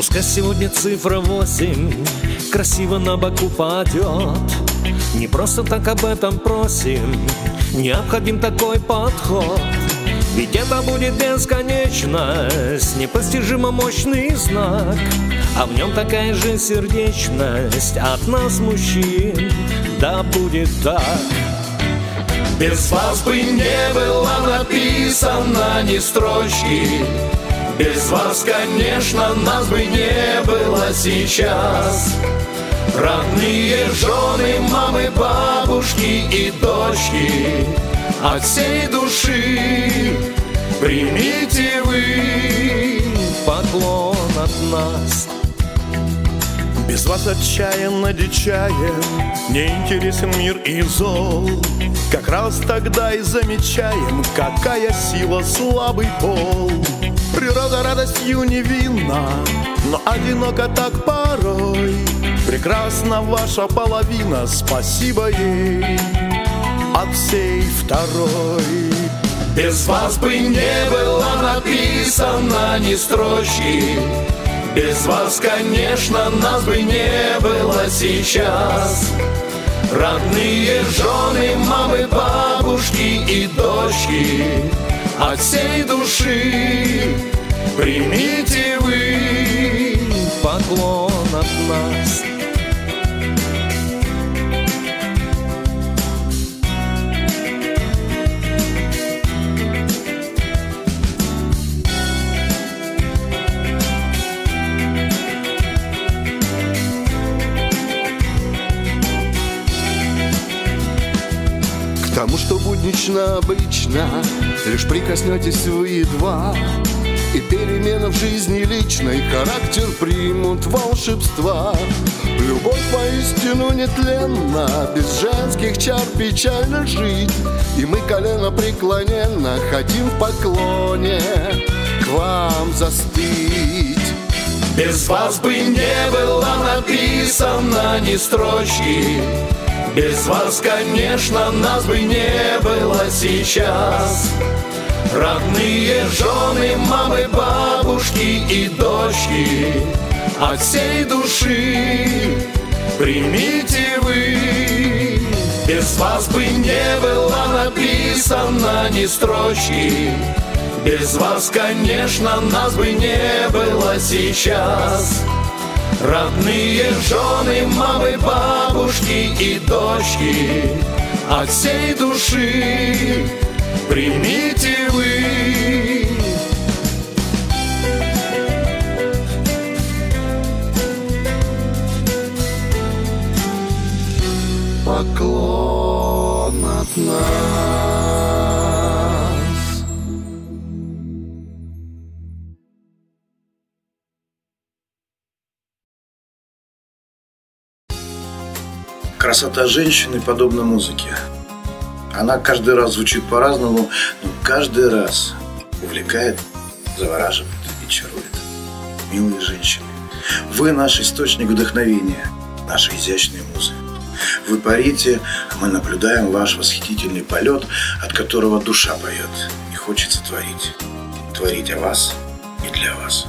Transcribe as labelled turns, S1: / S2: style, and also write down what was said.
S1: Пускай сегодня цифра восемь Красиво на боку падет. Не просто так об этом просим Необходим такой подход. Ведь это будет бесконечность, непостижимо мощный знак, А в нем такая же сердечность от нас, мужчин, да будет так.
S2: Без вас бы не было написано ни строчки, Без вас, конечно, нас бы не было сейчас. Родные жены, мамы, бабушки и дочки От всей души примите вы
S1: Поклон от нас
S3: без вас отчаянно дичаем, Не интересен мир и зол. Как раз тогда и замечаем, Какая сила слабый пол. Природа радостью невинна, Но одиноко так порой. Прекрасна ваша половина, спасибо ей От всей второй.
S2: Без вас бы не было написано ни строчки, без вас, конечно, нас бы не было сейчас Родные жены, мамы, бабушки и дочки От всей души примите
S4: Тому, что буднично обычно Лишь прикоснетесь вы едва. И перемена в жизни личной Характер примут волшебства. Любовь поистину нетленна Без женских чар печально жить. И мы колено преклоненно Хотим в поклоне К вам застыть.
S2: Без вас бы не было написано ни строчки без вас, конечно, нас бы не было сейчас. Родные жены, мамы, бабушки и дочки От всей души примите вы. Без вас бы не было написано ни строчки. Без вас, конечно, нас бы не было сейчас Родные жены, мамы, бабушки и дочки От всей души примите вы.
S4: Поклон от нас
S5: Красота женщины подобна музыке. Она каждый раз звучит по-разному, но каждый раз увлекает, завораживает и чарует. Милые женщины, вы наш источник вдохновения, наши изящные музы. Вы парите, а мы наблюдаем ваш восхитительный полет, от которого душа поет и хочется творить. Творить о вас и для вас.